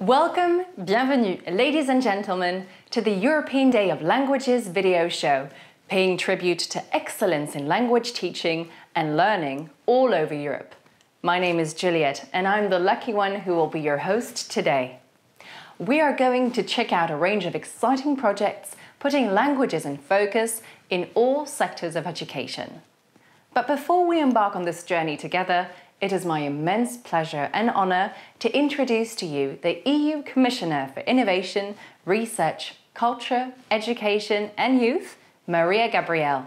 Welcome, bienvenue, ladies and gentlemen, to the European Day of Languages video show, paying tribute to excellence in language teaching and learning all over Europe. My name is Juliet, and I'm the lucky one who will be your host today. We are going to check out a range of exciting projects putting languages in focus in all sectors of education. But before we embark on this journey together, it is my immense pleasure and honour to introduce to you the EU Commissioner for Innovation, Research, Culture, Education and Youth, Maria Gabriel.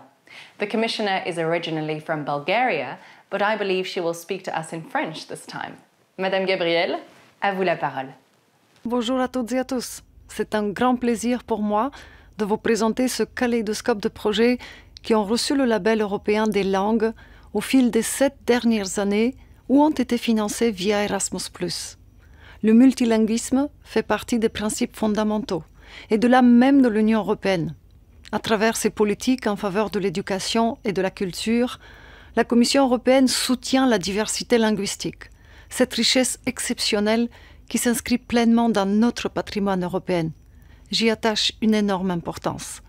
The Commissioner is originally from Bulgaria, but I believe she will speak to us in French this time. Madame Gabriel, à vous la parole. Bonjour à toutes et à tous. C'est un grand plaisir pour moi de vous présenter ce kaléidoscope de projets qui ont reçu le label européen des langues au fil des sept dernières années ou ont été financés via Erasmus ⁇ Le multilinguisme fait partie des principes fondamentaux et de l'âme même de l'Union européenne. À travers ses politiques en faveur de l'éducation et de la culture, la Commission européenne soutient la diversité linguistique, cette richesse exceptionnelle qui s'inscrit pleinement dans notre patrimoine européen. J'y attache une énorme importance.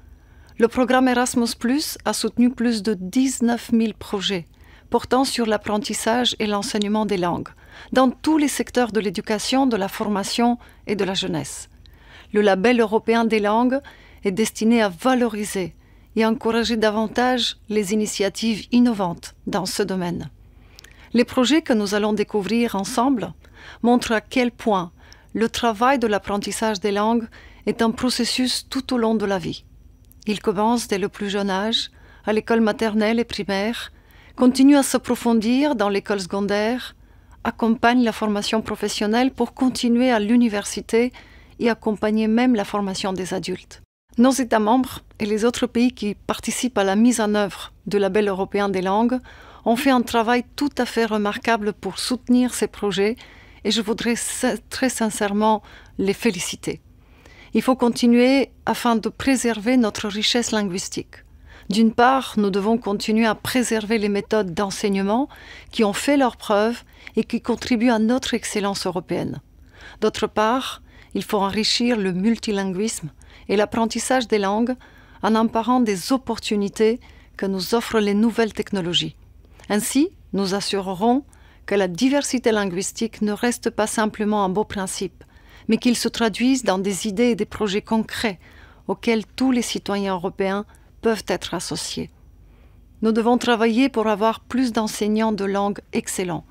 Le programme Erasmus ⁇ a soutenu plus de 19 000 projets portant sur l'apprentissage et l'enseignement des langues, dans tous les secteurs de l'éducation, de la formation et de la jeunesse. Le label européen des langues est destiné à valoriser et encourager davantage les initiatives innovantes dans ce domaine. Les projets que nous allons découvrir ensemble montrent à quel point le travail de l'apprentissage des langues est un processus tout au long de la vie. Il commence dès le plus jeune âge, à l'école maternelle et primaire, continue à s'approfondir dans l'école secondaire, accompagne la formation professionnelle pour continuer à l'université et accompagner même la formation des adultes. Nos États membres et les autres pays qui participent à la mise en œuvre du label européen des langues ont fait un travail tout à fait remarquable pour soutenir ces projets et je voudrais très sincèrement les féliciter. Il faut continuer afin de préserver notre richesse linguistique. D'une part, nous devons continuer à préserver les méthodes d'enseignement qui ont fait leurs preuves et qui contribuent à notre excellence européenne. D'autre part, il faut enrichir le multilinguisme et l'apprentissage des langues en emparant des opportunités que nous offrent les nouvelles technologies. Ainsi, nous assurerons que la diversité linguistique ne reste pas simplement un beau principe, mais qu'il se traduise dans des idées et des projets concrets auxquels tous les citoyens européens peuvent être associés. Nous devons travailler pour avoir plus d'enseignants de langue excellents.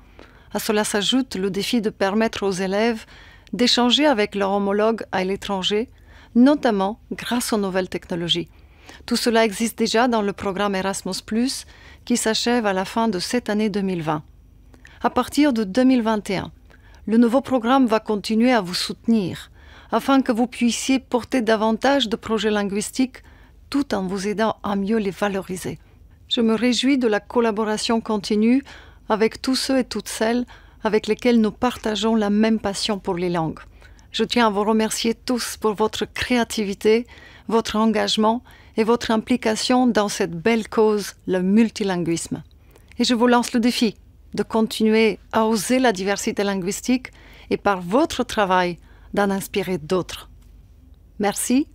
À cela s'ajoute le défi de permettre aux élèves d'échanger avec leurs homologues à l'étranger, notamment grâce aux nouvelles technologies. Tout cela existe déjà dans le programme Erasmus, qui s'achève à la fin de cette année 2020. À partir de 2021, le nouveau programme va continuer à vous soutenir afin que vous puissiez porter davantage de projets linguistiques tout en vous aidant à mieux les valoriser. Je me réjouis de la collaboration continue avec tous ceux et toutes celles avec lesquels nous partageons la même passion pour les langues. Je tiens à vous remercier tous pour votre créativité, votre engagement et votre implication dans cette belle cause, le multilinguisme. Et je vous lance le défi de continuer à oser la diversité linguistique et par votre travail d'en inspirer d'autres. Merci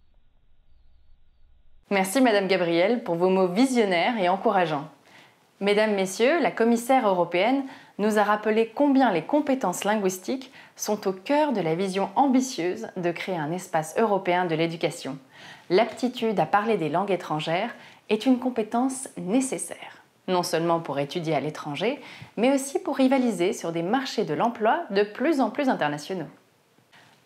Merci Madame Gabrielle pour vos mots visionnaires et encourageants. Mesdames, Messieurs, la commissaire européenne nous a rappelé combien les compétences linguistiques sont au cœur de la vision ambitieuse de créer un espace européen de l'éducation. L'aptitude à parler des langues étrangères est une compétence nécessaire, non seulement pour étudier à l'étranger, mais aussi pour rivaliser sur des marchés de l'emploi de plus en plus internationaux.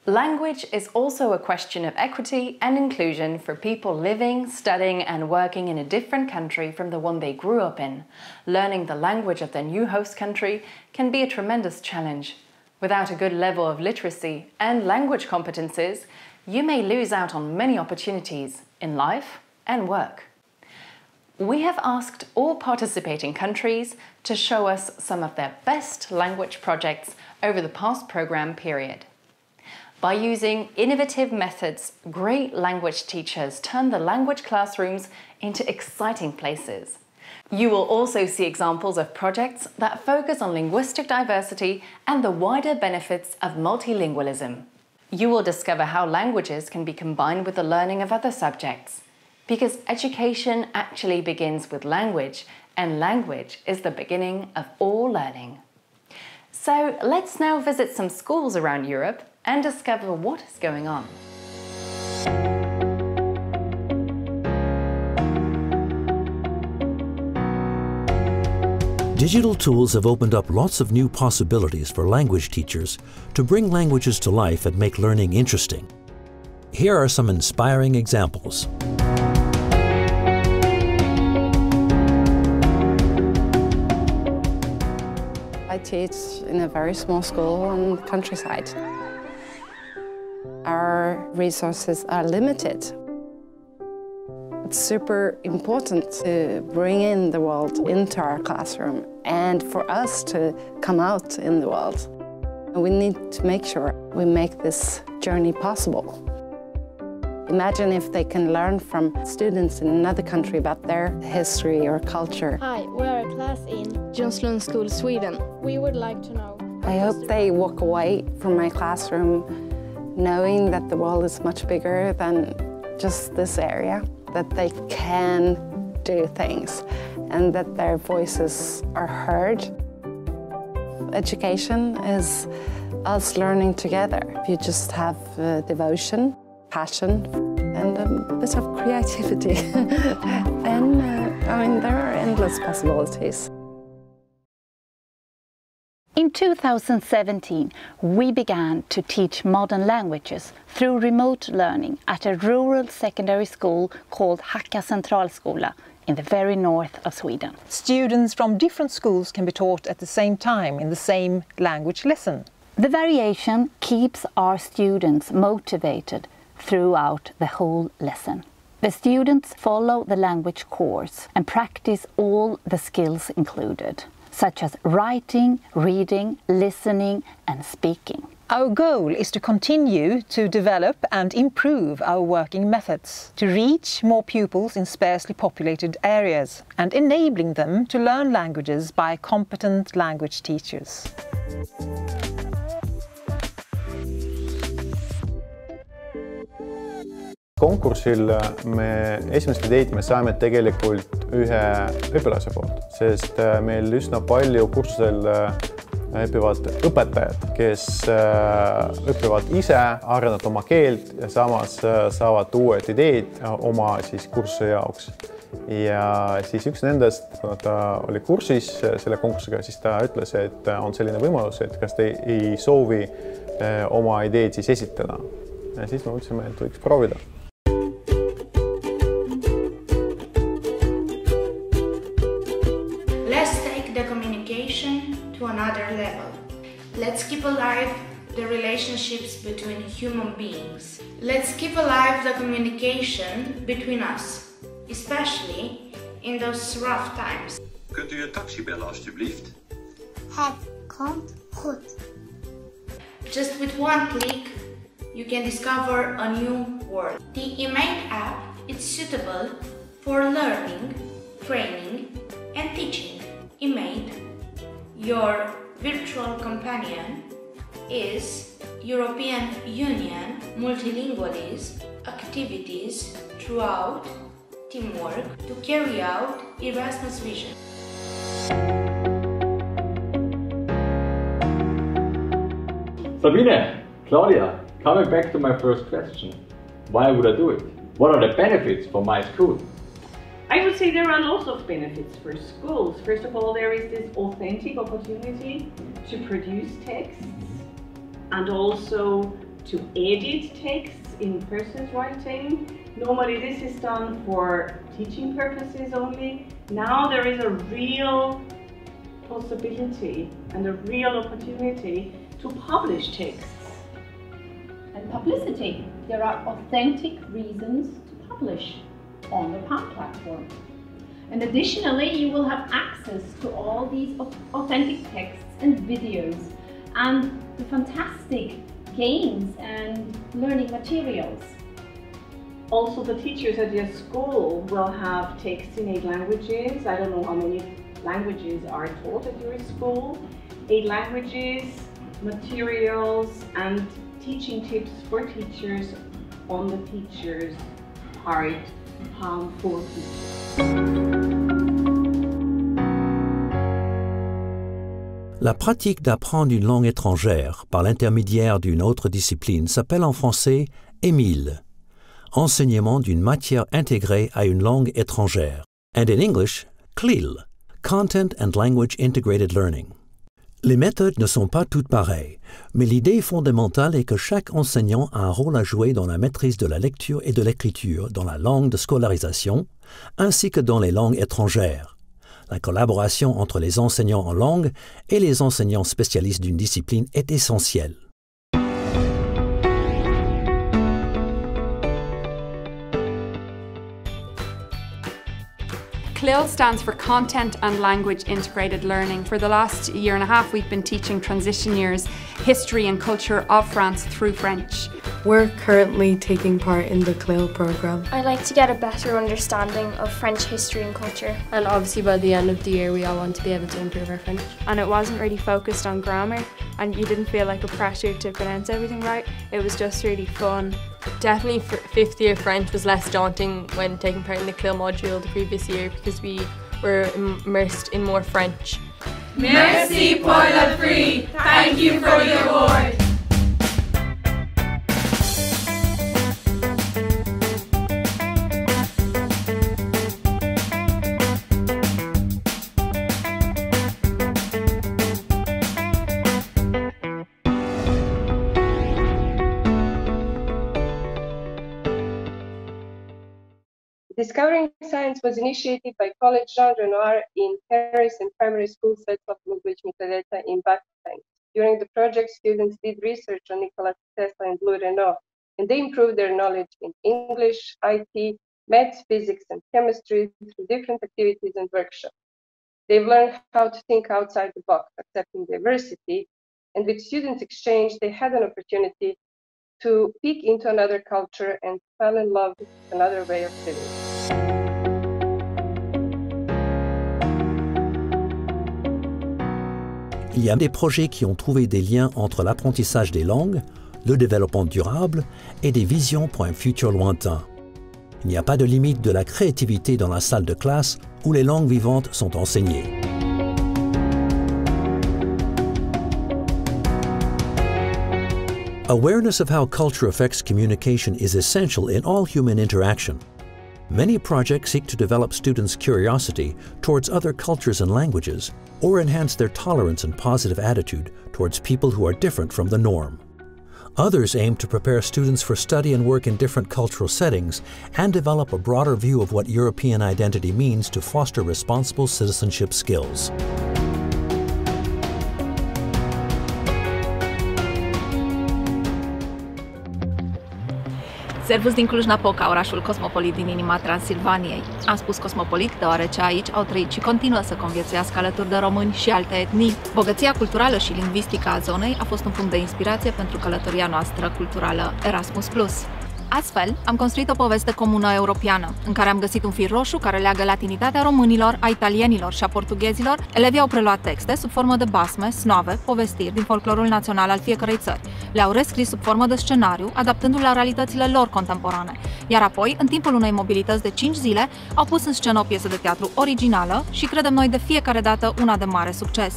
Language is also a question of equity and inclusion for people living, studying, and working in a different country from the one they grew up in. Learning the language of their new host country can be a tremendous challenge. Without a good level of literacy and language competences, you may lose out on many opportunities in life and work. We have asked all participating countries to show us some of their best language projects over the past programme period. By using innovative methods, great language teachers turn the language classrooms into exciting places. You will also see examples of projects that focus on linguistic diversity and the wider benefits of multilingualism. You will discover how languages can be combined with the learning of other subjects. Because education actually begins with language, and language is the beginning of all learning. So let's now visit some schools around Europe and discover what is going on. Digital tools have opened up lots of new possibilities for language teachers to bring languages to life and make learning interesting. Here are some inspiring examples. I teach in a very small school on the countryside. Our resources are limited. It's super important to bring in the world into our classroom and for us to come out in the world. We need to make sure we make this journey possible. Imagine if they can learn from students in another country about their history or culture. Hi, we are a class in Jonslund School, Sweden. We would like to know. I hope they walk away from my classroom knowing that the world is much bigger than just this area, that they can do things and that their voices are heard. Education is us learning together. You just have uh, devotion, passion and a bit of creativity. then, uh, I mean, there are endless possibilities. In 2017, we began to teach modern languages through remote learning at a rural secondary school called Hacka Centralskola in the very north of Sweden. Students from different schools can be taught at the same time in the same language lesson. The variation keeps our students motivated throughout the whole lesson. The students follow the language course and practice all the skills included, such as writing, reading, listening and speaking. Our goal is to continue to develop and improve our working methods, to reach more pupils in sparsely populated areas and enabling them to learn languages by competent language teachers. Konkursil me esimest ideed me saime tegelikult ühe õpilase poolt, sest äh, meil üsna palju kursusel äh, õpivad õpetajad, kes äh, õpivad ise, arendavad oma keelt ja samas saavad uued ideed oma siis kursuse jaoks. ja siis üks nendest, ta oli kursis selle konkursiga, siis ta ütles, et on selline võimalus, et kas te ei soovi oma ideed siis esitada. ja siis me mõtlesime, et võiks proovida between human beings. Let's keep alive the communication between us, especially in those rough times. Kunt u een taxi bellen alstublieft? Het komt goed. Just with one click, you can discover a new world. The eMate app is suitable for learning, training and teaching. eMate, your virtual companion is European Union multilingualism activities throughout teamwork to carry out Erasmus vision. Sabine, Claudia, coming back to my first question. Why would I do it? What are the benefits for my school? I would say there are lots of benefits for schools. First of all, there is this authentic opportunity to produce texts and also to edit texts in person's writing. Normally this is done for teaching purposes only. Now there is a real possibility and a real opportunity to publish texts. And publicity. There are authentic reasons to publish on the PAM platform. And additionally, you will have access to all these authentic texts and videos and the fantastic games and learning materials. Also, the teachers at your school will have texts in eight languages. I don't know how many languages are taught at your school. Eight languages, materials and teaching tips for teachers on the teacher's part, Palm for Teachers. La pratique d'apprendre une langue étrangère par l'intermédiaire d'une autre discipline s'appelle en français EMIL, enseignement d'une matière intégrée à une langue étrangère, and in English, CLIL, Content and Language Integrated Learning. Les méthodes ne sont pas toutes pareilles, mais l'idée fondamentale est que chaque enseignant a un rôle à jouer dans la maîtrise de la lecture et de l'écriture dans la langue de scolarisation, ainsi que dans les langues étrangères. La collaboration entre les enseignants en langue et les enseignants spécialistes d'une discipline est essentielle. CLIL stands for Content and Language Integrated Learning. For the last year and a half, we've been teaching transition years, history and culture of France through French. We're currently taking part in the CLIL program. I like to get a better understanding of French history and culture. And obviously by the end of the year we all want to be able to improve our French. And it wasn't really focused on grammar and you didn't feel like a pressure to pronounce everything right. It was just really fun. Definitely fifth year French was less daunting when taking part in the CLIL module the previous year because we were immersed in more French. Merci pour le prix. Thank you for the award. Discovering Science was initiated by College Jean Renoir in Paris and primary school sets of Ludwig Nicoletta in Backbank. During the project, students did research on Nikola Tesla and Blue Renault, and they improved their knowledge in English, IT, maths, physics, and chemistry through different activities and workshops. They've learned how to think outside the box, accepting diversity, and with students exchange, they had an opportunity to peek into another culture and fell in love with another way of living. Il y a des projets qui ont trouvé des liens entre l'apprentissage des langues, le développement durable et des visions pour un futur lointain. Il n'y a pas de limite de la créativité dans la salle de classe où les langues vivantes sont enseignées. Awareness of how culture affects communication is essential in all human interaction. Many projects seek to develop students' curiosity towards other cultures and languages or enhance their tolerance and positive attitude towards people who are different from the norm. Others aim to prepare students for study and work in different cultural settings and develop a broader view of what European identity means to foster responsible citizenship skills. Servus din Cluj-Napoca, orașul cosmopolit din inima Transilvaniei. Am spus cosmopolit deoarece aici au trăit și continuă să conviețuiască alături de români și alte etnii. Bogăția culturală și lingvistică a zonei a fost un punct de inspirație pentru călătoria noastră culturală Erasmus+. Astfel, am construit o poveste comună europeană, în care am găsit un fir roșu care leagă latinitatea românilor, a italienilor și a portughezilor. Elevii au preluat texte sub formă de basme, snove, povestiri din folclorul național al fiecărei țări. Le-au rescris sub formă de scenariu, adaptându-l la realitățile lor contemporane. Iar apoi, în timpul unei mobilități de 5 zile, au pus în scenă o piesă de teatru originală și credem noi de fiecare dată una de mare succes.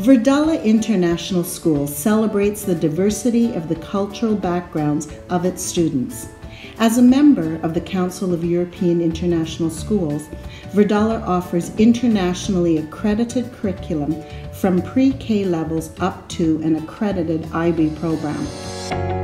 Verdala International School celebrates the diversity of the cultural backgrounds of its students. As a member of the Council of European International Schools, Verdala offers internationally accredited curriculum from pre K levels up to an accredited IB program.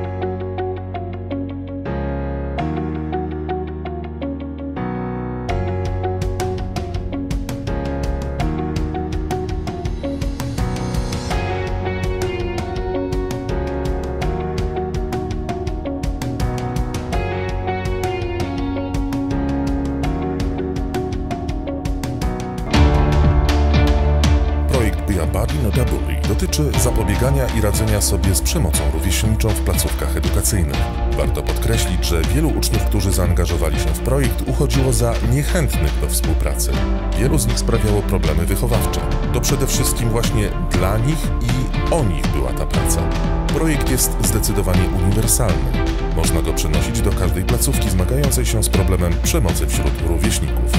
Radzenia sobie z przemocą rówieśniczą w placówkach edukacyjnych. Warto podkreślić, że wielu uczniów, którzy zaangażowali się w projekt, uchodziło za niechętnych do współpracy. Wielu z nich sprawiało problemy wychowawcze. To przede wszystkim właśnie dla nich i o nich była ta praca. Projekt jest zdecydowanie uniwersalny. Można go przenosić do każdej placówki zmagającej się z problemem przemocy wśród rówieśników.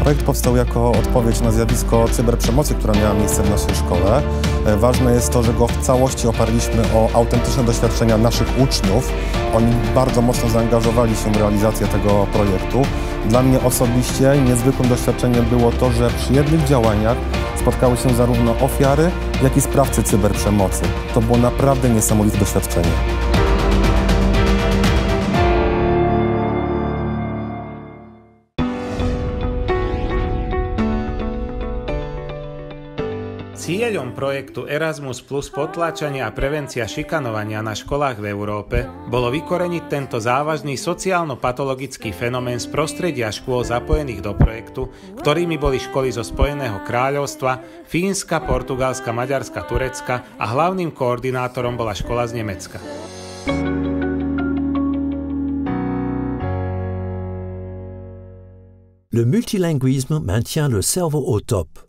Projekt powstał jako odpowiedź na zjawisko cyberprzemocy, która miała miejsce w naszej szkole. E, ważne jest to, że go w całości oparliśmy o autentyczne doświadczenia naszych uczniów. Oni bardzo mocno zaangażowali się w realizację tego projektu. Dla mnie osobiście niezwykłym doświadczeniem było to, że przy jednych działaniach spotkały się zarówno ofiary, jak i sprawcy cyberprzemocy. To było naprawdę niesamowite doświadczenie. Cieľom projektu Erasmus Plus potlačanie a prevencia šikanovania na školách v Európe bolo vykoreniť tento závažný sociálno-patologický fenomén z prostredia škôl zapojených do projektu, ktorými boli školy zo Spojeného kráľovstva, Fínska, Portugalska, Maďarska, Turecka a hlavným koordinátorom bola škola z Nemecka. Le multilinguisme maintient le cerveau au top.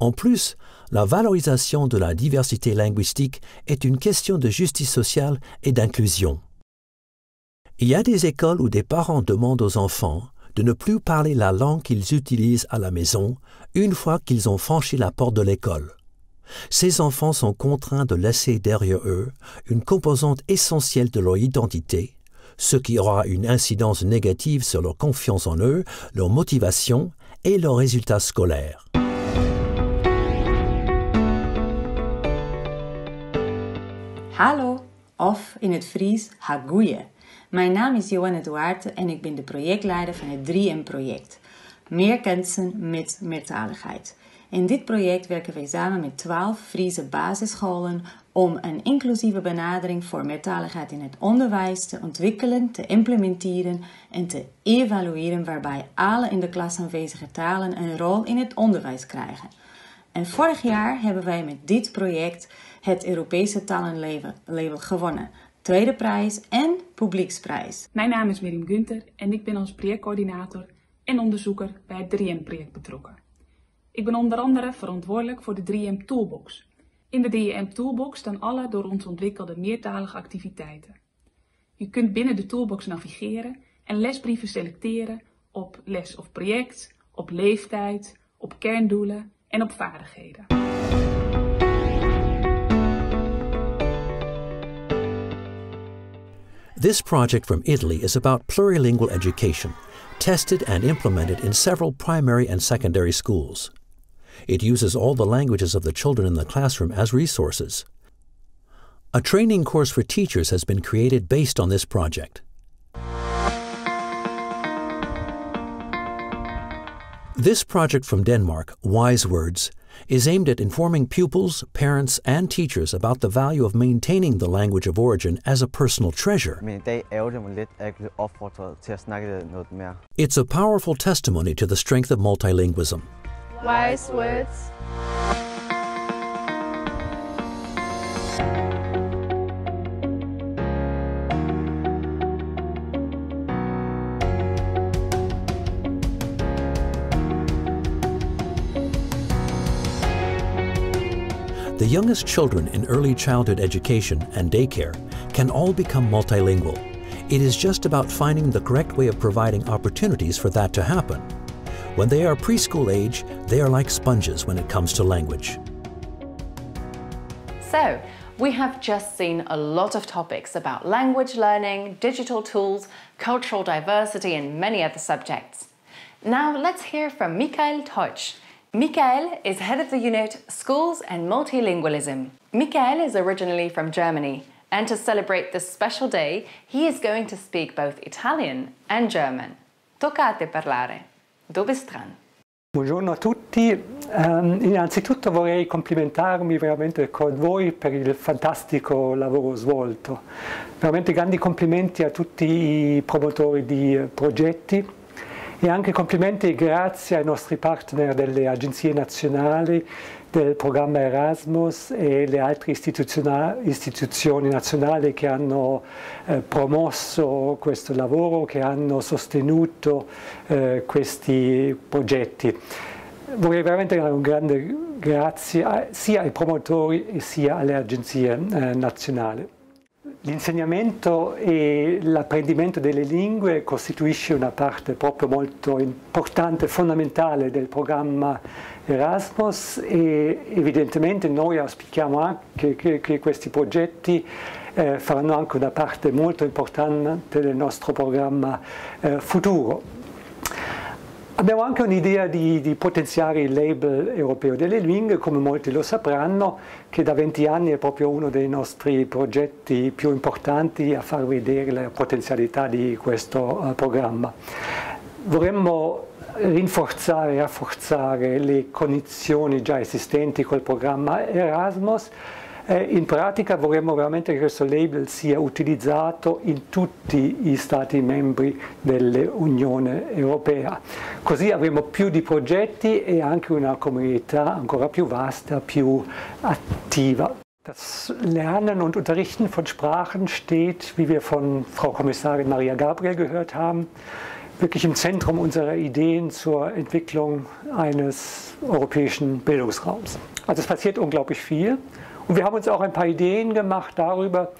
En plus, la valorisation de la diversité linguistique est une question de justice sociale et d'inclusion. Il y a des écoles où des parents demandent aux enfants de ne plus parler la langue qu'ils utilisent à la maison une fois qu'ils ont franchi la porte de l'école. Ces enfants sont contraints de laisser derrière eux une composante essentielle de leur identité, ce qui aura une incidence négative sur leur confiance en eux, leur motivation et leurs résultats scolaires. Hallo, of in het Fries Hagoeie. Mijn naam is Johanne Duarte en ik ben de projectleider van het 3M-project. Meer kansen met meertaligheid. In dit project werken wij samen met 12 Friese basisscholen om een inclusieve benadering voor meertaligheid in het onderwijs te ontwikkelen, te implementeren en te evalueren, waarbij alle in de klas aanwezige talen een rol in het onderwijs krijgen. En vorig jaar hebben wij met dit project het Europese talenlabel gewonnen. Tweede prijs en publieksprijs. Mijn naam is Miriam Gunther en ik ben als projectcoördinator en onderzoeker bij het 3M-project betrokken. Ik ben onder andere verantwoordelijk voor de 3M Toolbox. In de 3M Toolbox staan alle door ons ontwikkelde meertalige activiteiten. Je kunt binnen de Toolbox navigeren en lesbrieven selecteren op les of project, op leeftijd, op kerndoelen en op vaardigheden. This project from Italy is about plurilingual education, tested and implemented in several primary and secondary schools. It uses all the languages of the children in the classroom as resources. A training course for teachers has been created based on this project. This project from Denmark, Wise Words, is aimed at informing pupils, parents, and teachers about the value of maintaining the language of origin as a personal treasure. It's a powerful testimony to the strength of multilingualism. Wise words. The youngest children in early childhood education and daycare can all become multilingual. It is just about finding the correct way of providing opportunities for that to happen. When they are preschool age, they are like sponges when it comes to language. So, we have just seen a lot of topics about language learning, digital tools, cultural diversity, and many other subjects. Now let's hear from Michael Teutsch. Michael is head of the unit Schools and Multilingualism. Michael is originally from Germany, and to celebrate this special day, he is going to speak both Italian and German. Tocca a te parlare. Dove stran? Buongiorno a tutti, um, innanzitutto vorrei complimentarmi veramente con voi per il fantastico lavoro svolto. Veramente grandi complimenti a tutti i promotori di progetti e anche complimenti e grazie ai nostri partner delle agenzie nazionali del programma Erasmus e le altre istituzioni nazionali che hanno eh, promosso questo lavoro, che hanno sostenuto eh, questi progetti. Vorrei veramente dare un grande grazie sia ai promotori sia alle agenzie eh, nazionali. L'insegnamento e l'apprendimento delle lingue costituisce una parte proprio molto importante, fondamentale del programma Erasmus e evidentemente noi auspichiamo anche che, che questi progetti eh, faranno anche una parte molto importante del nostro programma eh, futuro. Abbiamo anche un'idea di, di, potenziare il label europeo delle lingue, come molti lo sapranno, che da 20 anni è proprio uno dei nostri progetti più importanti a far vedere la potenzialità di questo uh, programma. Vorremmo rinforzare e rafforzare le condizioni già esistenti col programma Erasmus eh, in pratica vorremmo veramente che questo label sia utilizzato in tutti gli Stati membri dell'Unione Europea. Così avremo più di progetti e anche una comunità ancora più vasta, più attiva. Das Lernen und Unterrichten von Sprachen steht, wie wir von Frau Kommissarin Maria Gabriel gehört haben, wirklich im Zentrum unserer Ideen zur Entwicklung eines europäischen Bildungsraums. Also es passiert unglaublich viel. Und wir haben uns auch ein paar Ideen gemacht darüber,